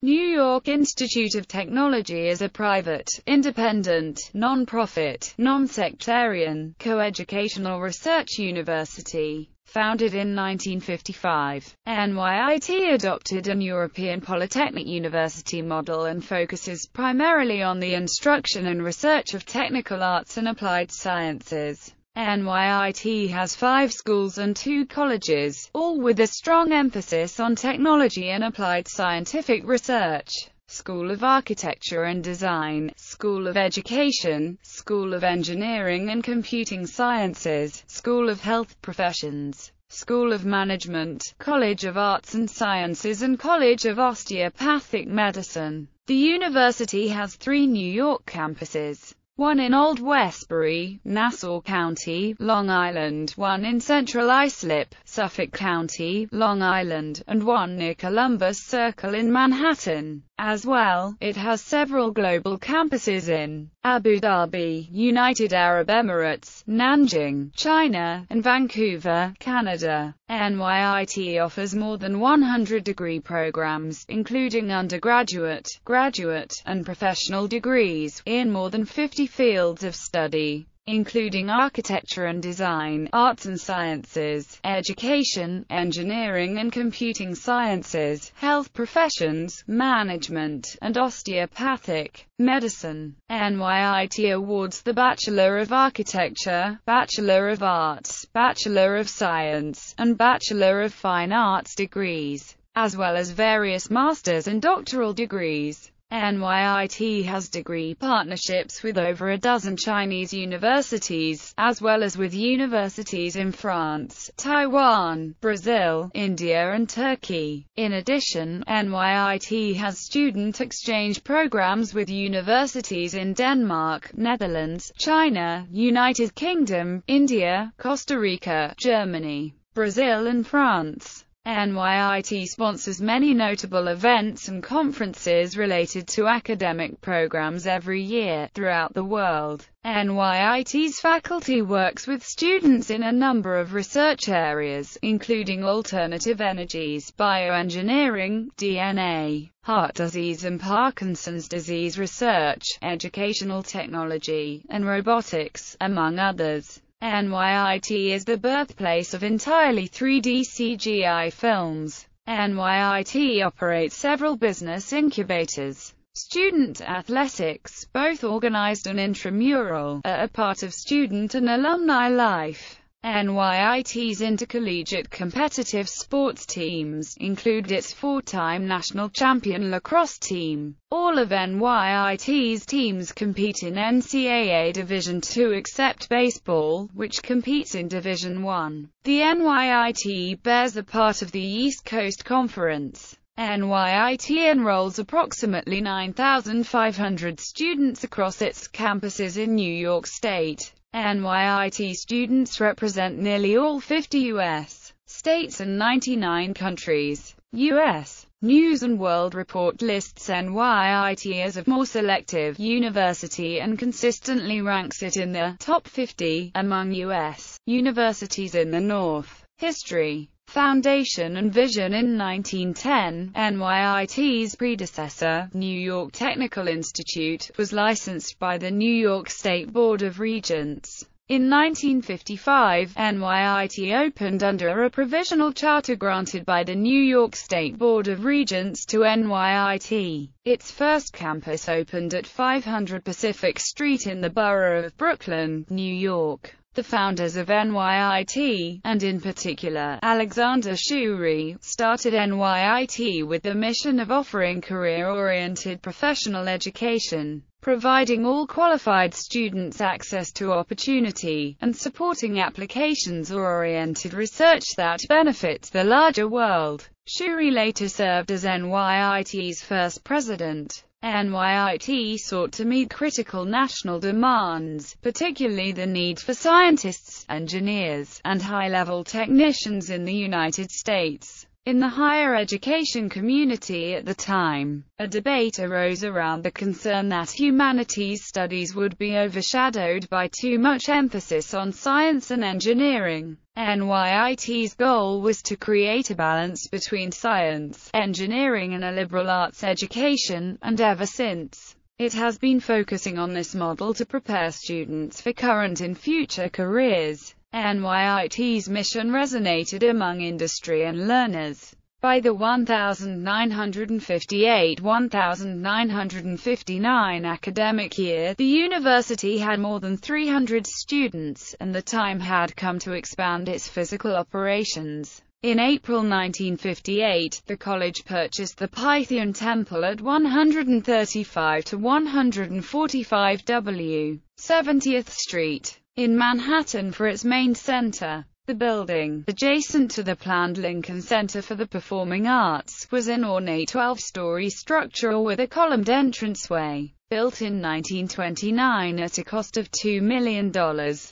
New York Institute of Technology is a private, independent, non-profit, non-sectarian, coeducational research university. Founded in 1955, NYIT adopted an European Polytechnic University model and focuses primarily on the instruction and research of technical arts and applied sciences. NYIT has five schools and two colleges, all with a strong emphasis on technology and applied scientific research. School of Architecture and Design, School of Education, School of Engineering and Computing Sciences, School of Health Professions, School of Management, College of Arts and Sciences and College of Osteopathic Medicine. The university has three New York campuses one in Old Westbury, Nassau County, Long Island, one in Central Islip, Suffolk County, Long Island, and one near Columbus Circle in Manhattan. As well, it has several global campuses in Abu Dhabi, United Arab Emirates, Nanjing, China, and Vancouver, Canada. NYIT offers more than 100 degree programs, including undergraduate, graduate, and professional degrees, in more than 50 fields of study including architecture and design, arts and sciences, education, engineering and computing sciences, health professions, management, and osteopathic medicine. NYIT awards the Bachelor of Architecture, Bachelor of Arts, Bachelor of Science, and Bachelor of Fine Arts degrees, as well as various master's and doctoral degrees. NYIT has degree partnerships with over a dozen Chinese universities, as well as with universities in France, Taiwan, Brazil, India and Turkey. In addition, NYIT has student exchange programs with universities in Denmark, Netherlands, China, United Kingdom, India, Costa Rica, Germany, Brazil and France. NYIT sponsors many notable events and conferences related to academic programs every year, throughout the world. NYIT's faculty works with students in a number of research areas, including alternative energies, bioengineering, DNA, heart disease and Parkinson's disease research, educational technology, and robotics, among others. NYIT is the birthplace of entirely 3D CGI films. NYIT operates several business incubators. Student athletics, both organized and intramural, are a part of student and alumni life. NYIT's intercollegiate competitive sports teams include its four-time national champion lacrosse team. All of NYIT's teams compete in NCAA Division II except baseball, which competes in Division I. The NYIT Bears are part of the East Coast Conference. NYIT enrolls approximately 9,500 students across its campuses in New York State. NYIT students represent nearly all 50 U.S. states and 99 countries. U.S. News & World Report lists NYIT as a more selective university and consistently ranks it in the top 50 among U.S. universities in the North. History Foundation and Vision In 1910, NYIT's predecessor, New York Technical Institute, was licensed by the New York State Board of Regents. In 1955, NYIT opened under a provisional charter granted by the New York State Board of Regents to NYIT. Its first campus opened at 500 Pacific Street in the borough of Brooklyn, New York. The founders of NYIT, and in particular, Alexander Schure, started NYIT with the mission of offering career-oriented professional education, providing all qualified students access to opportunity, and supporting applications-oriented research that benefits the larger world. Schure later served as NYIT's first president. NYIT sought to meet critical national demands, particularly the need for scientists, engineers, and high-level technicians in the United States. In the higher education community at the time, a debate arose around the concern that humanities studies would be overshadowed by too much emphasis on science and engineering. NYIT's goal was to create a balance between science, engineering and a liberal arts education, and ever since, it has been focusing on this model to prepare students for current and future careers. NYIT's mission resonated among industry and learners. By the 1958-1959 academic year, the university had more than 300 students, and the time had come to expand its physical operations. In April 1958, the college purchased the Pythian Temple at 135 to 145 W. 70th Street in Manhattan for its main center. The building, adjacent to the planned Lincoln Center for the Performing Arts, was an ornate 12-story structure with a columned entranceway. Built in 1929 at a cost of $2 million,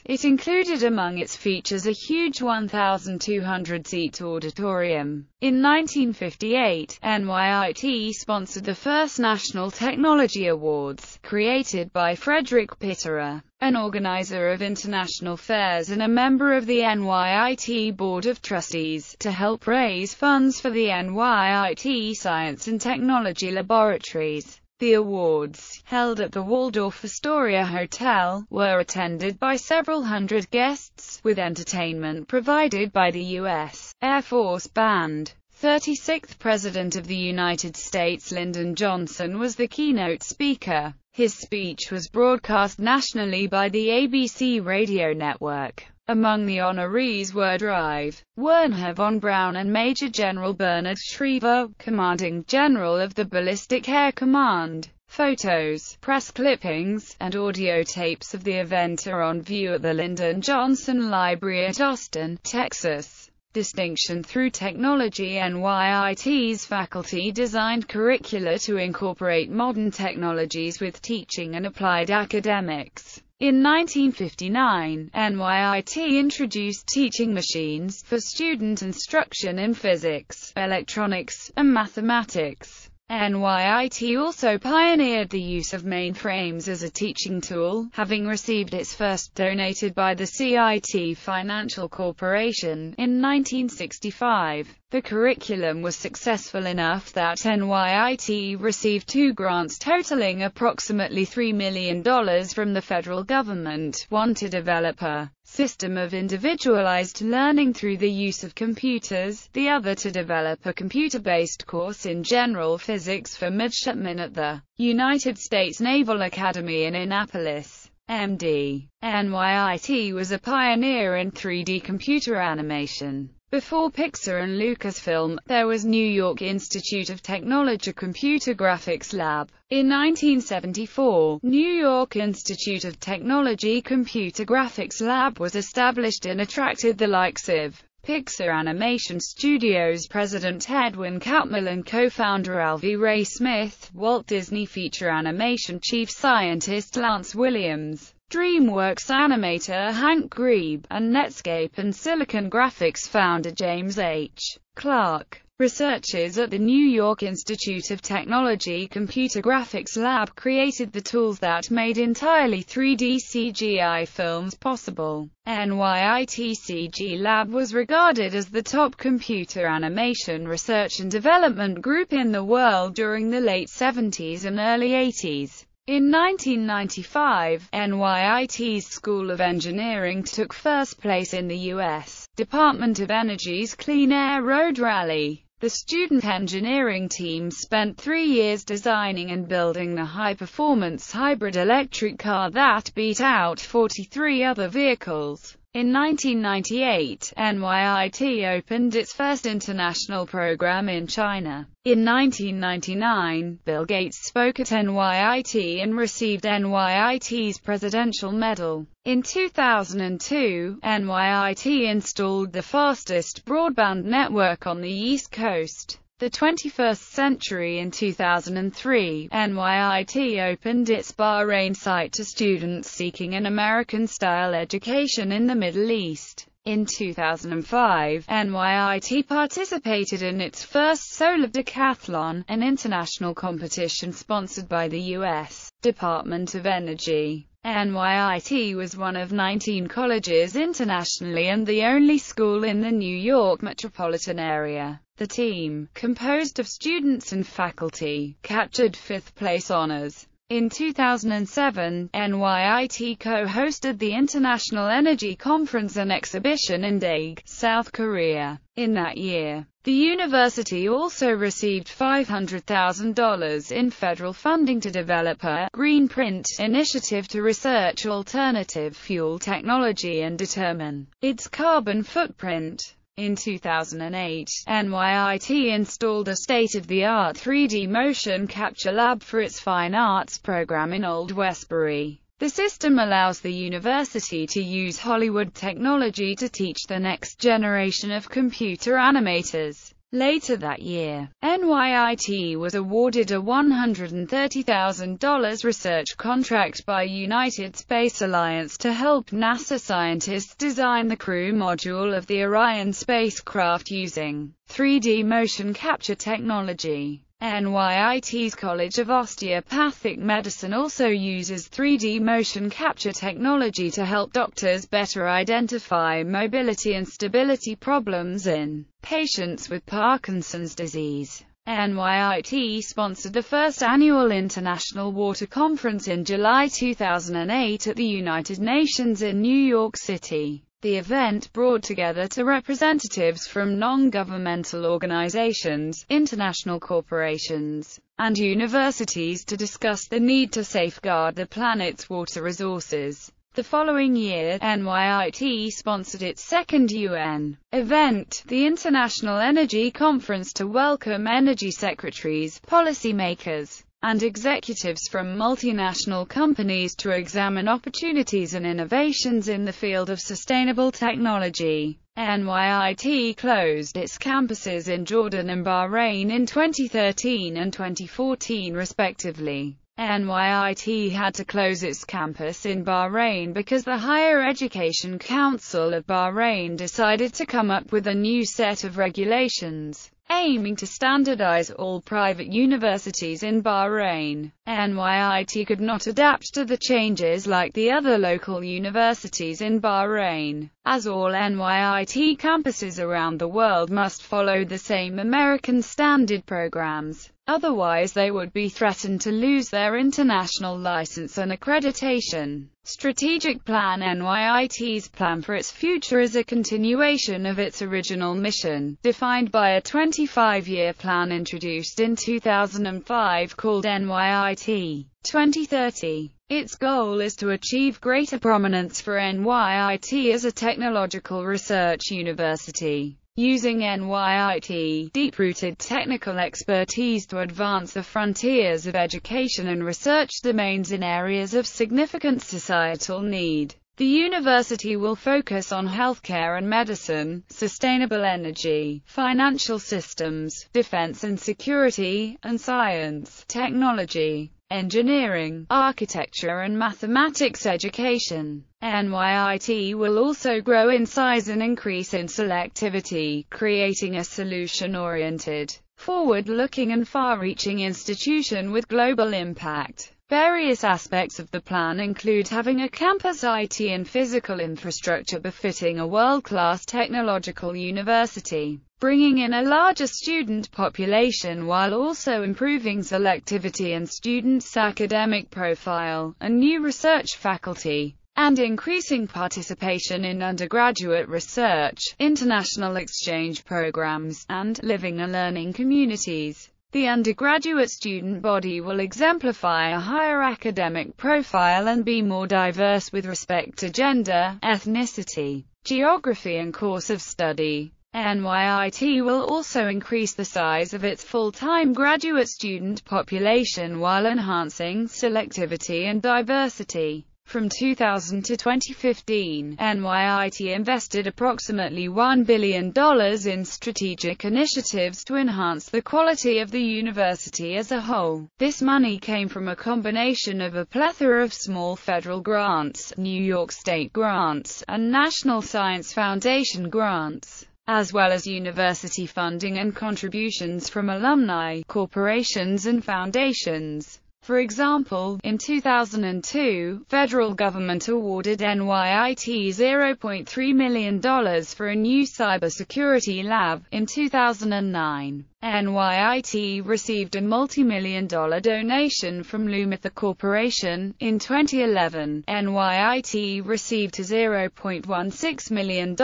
it included among its features a huge 1,200-seat auditorium. In 1958, NYIT sponsored the first National Technology Awards, created by Frederick Pittera, an organizer of international fairs and a member of the NYIT Board of Trustees, to help raise funds for the NYIT Science and Technology Laboratories. The awards, held at the Waldorf Astoria Hotel, were attended by several hundred guests, with entertainment provided by the U.S. Air Force Band. 36th President of the United States Lyndon Johnson was the keynote speaker. His speech was broadcast nationally by the ABC radio network. Among the honorees were Drive, Wernher von Braun and Major General Bernard Schriever, commanding general of the Ballistic Air Command. Photos, press clippings, and audio tapes of the event are on view at the Lyndon Johnson Library at Austin, Texas. Distinction through Technology NYIT's faculty designed curricula to incorporate modern technologies with teaching and applied academics. In 1959, NYIT introduced teaching machines for student instruction in physics, electronics, and mathematics. NYIT also pioneered the use of mainframes as a teaching tool, having received its first donated by the CIT Financial Corporation in 1965. The curriculum was successful enough that NYIT received two grants totaling approximately $3 million from the federal government, one to develop a system of individualized learning through the use of computers, the other to develop a computer-based course in general physics for midshipmen at the United States Naval Academy in Annapolis. MD. NYIT was a pioneer in 3D computer animation. Before Pixar and Lucasfilm, there was New York Institute of Technology Computer Graphics Lab. In 1974, New York Institute of Technology Computer Graphics Lab was established and attracted the likes of Pixar Animation Studios president Edwin Catmull and co-founder Alvy Ray Smith, Walt Disney Feature Animation chief scientist Lance Williams, DreamWorks animator Hank Grebe, and Netscape and Silicon Graphics founder James H. Clark. Researchers at the New York Institute of Technology Computer Graphics Lab created the tools that made entirely 3D CGI films possible. NYIT CG Lab was regarded as the top computer animation research and development group in the world during the late 70s and early 80s. In 1995, NYIT's School of Engineering took first place in the U.S. Department of Energy's Clean Air Road Rally. The student engineering team spent three years designing and building the high-performance hybrid electric car that beat out 43 other vehicles. In 1998, NYIT opened its first international program in China. In 1999, Bill Gates spoke at NYIT and received NYIT's Presidential Medal. In 2002, NYIT installed the fastest broadband network on the East Coast the 21st century in 2003, NYIT opened its Bahrain site to students seeking an American-style education in the Middle East. In 2005, NYIT participated in its first solar decathlon, an international competition sponsored by the U.S. Department of Energy. NYIT was one of 19 colleges internationally and the only school in the New York metropolitan area. The team, composed of students and faculty, captured fifth-place honors. In 2007, NYIT co-hosted the International Energy Conference and Exhibition in Daegu, South Korea. In that year, the university also received $500,000 in federal funding to develop a Greenprint initiative to research alternative fuel technology and determine its carbon footprint. In 2008, NYIT installed a state-of-the-art 3D motion capture lab for its fine arts program in Old Westbury. The system allows the university to use Hollywood technology to teach the next generation of computer animators. Later that year, NYIT was awarded a $130,000 research contract by United Space Alliance to help NASA scientists design the crew module of the Orion spacecraft using 3D motion capture technology. NYIT's College of Osteopathic Medicine also uses 3D motion capture technology to help doctors better identify mobility and stability problems in patients with Parkinson's disease. NYIT sponsored the first annual International Water Conference in July 2008 at the United Nations in New York City. The event brought together to representatives from non-governmental organizations, international corporations, and universities to discuss the need to safeguard the planet's water resources. The following year, NYIT sponsored its second UN event, the International Energy Conference to welcome energy secretaries, policymakers, and executives from multinational companies to examine opportunities and innovations in the field of sustainable technology. NYIT closed its campuses in Jordan and Bahrain in 2013 and 2014 respectively. NYIT had to close its campus in Bahrain because the Higher Education Council of Bahrain decided to come up with a new set of regulations aiming to standardize all private universities in Bahrain. NYIT could not adapt to the changes like the other local universities in Bahrain, as all NYIT campuses around the world must follow the same American standard programs. Otherwise they would be threatened to lose their international license and accreditation. Strategic Plan NYIT's plan for its future is a continuation of its original mission, defined by a 25-year plan introduced in 2005 called NYIT 2030. Its goal is to achieve greater prominence for NYIT as a technological research university using NYIT deep-rooted technical expertise to advance the frontiers of education and research domains in areas of significant societal need. The university will focus on healthcare and medicine, sustainable energy, financial systems, defense and security, and science, technology, engineering, architecture and mathematics education. NYIT will also grow in size and increase in selectivity, creating a solution-oriented, forward-looking and far-reaching institution with global impact. Various aspects of the plan include having a campus IT and physical infrastructure befitting a world-class technological university, bringing in a larger student population while also improving selectivity and students' academic profile, a new research faculty, and increasing participation in undergraduate research, international exchange programs, and living and learning communities. The undergraduate student body will exemplify a higher academic profile and be more diverse with respect to gender, ethnicity, geography and course of study. NYIT will also increase the size of its full-time graduate student population while enhancing selectivity and diversity. From 2000 to 2015, NYIT invested approximately $1 billion in strategic initiatives to enhance the quality of the university as a whole. This money came from a combination of a plethora of small federal grants, New York State grants, and National Science Foundation grants as well as university funding and contributions from alumni, corporations and foundations. For example, in 2002, federal government awarded NYIT $0.3 million for a new cybersecurity lab. In 2009, NYIT received a multi-million dollar donation from Lumitha Corporation. In 2011, NYIT received a $0.16 million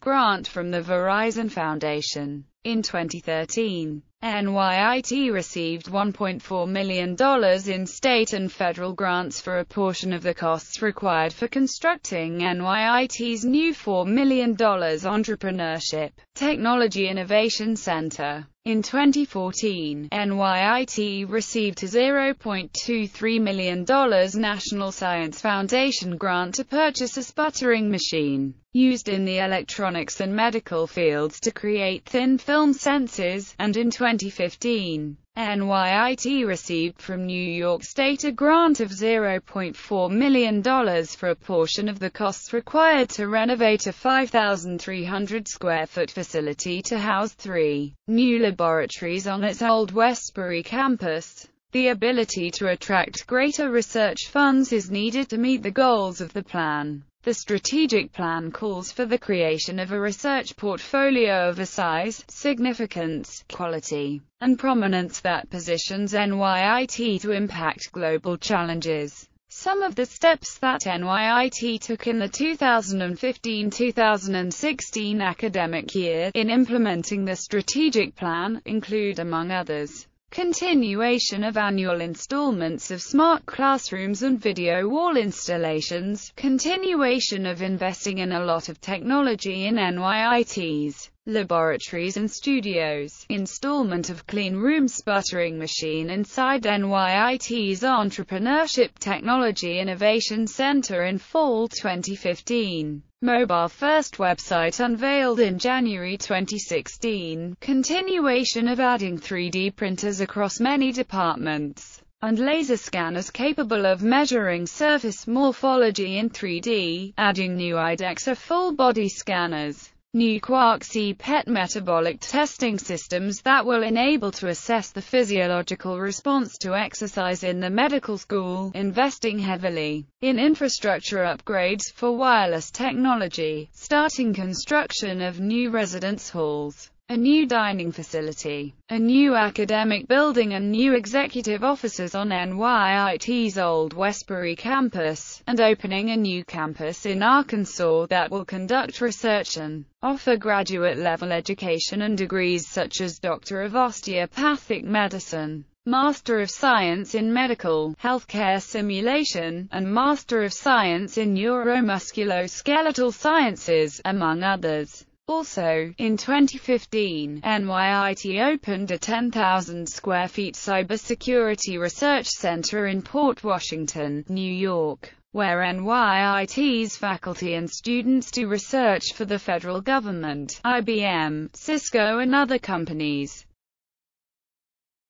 grant from the Verizon Foundation. In 2013, NYIT received $1.4 million in state and federal grants for a portion of the costs required for constructing NYIT's new $4 million Entrepreneurship, Technology Innovation Center. In 2014, NYIT received a $0.23 million National Science Foundation grant to purchase a sputtering machine used in the electronics and medical fields to create thin film sensors, and in 2015, NYIT received from New York State a grant of $0.4 million for a portion of the costs required to renovate a 5,300 square foot facility to house three new laboratories on its old Westbury campus. The ability to attract greater research funds is needed to meet the goals of the plan. The strategic plan calls for the creation of a research portfolio of a size, significance, quality, and prominence that positions NYIT to impact global challenges. Some of the steps that NYIT took in the 2015-2016 academic year in implementing the strategic plan include among others continuation of annual installments of smart classrooms and video wall installations, continuation of investing in a lot of technology in NYIT's laboratories and studios, installment of clean room sputtering machine inside NYIT's Entrepreneurship Technology Innovation Center in fall 2015. Mobile First website unveiled in January 2016, continuation of adding 3D printers across many departments, and laser scanners capable of measuring surface morphology in 3D, adding new IDEXA full-body scanners new Quark CPET metabolic testing systems that will enable to assess the physiological response to exercise in the medical school, investing heavily in infrastructure upgrades for wireless technology, starting construction of new residence halls a new dining facility, a new academic building and new executive offices on NYIT's old Westbury campus, and opening a new campus in Arkansas that will conduct research and offer graduate-level education and degrees such as Doctor of Osteopathic Medicine. Master of Science in Medical Healthcare Simulation, and Master of Science in Neuromusculoskeletal Sciences, among others. Also, in 2015, NYIT opened a 10,000 square feet cybersecurity research center in Port Washington, New York, where NYIT's faculty and students do research for the federal government, IBM, Cisco and other companies.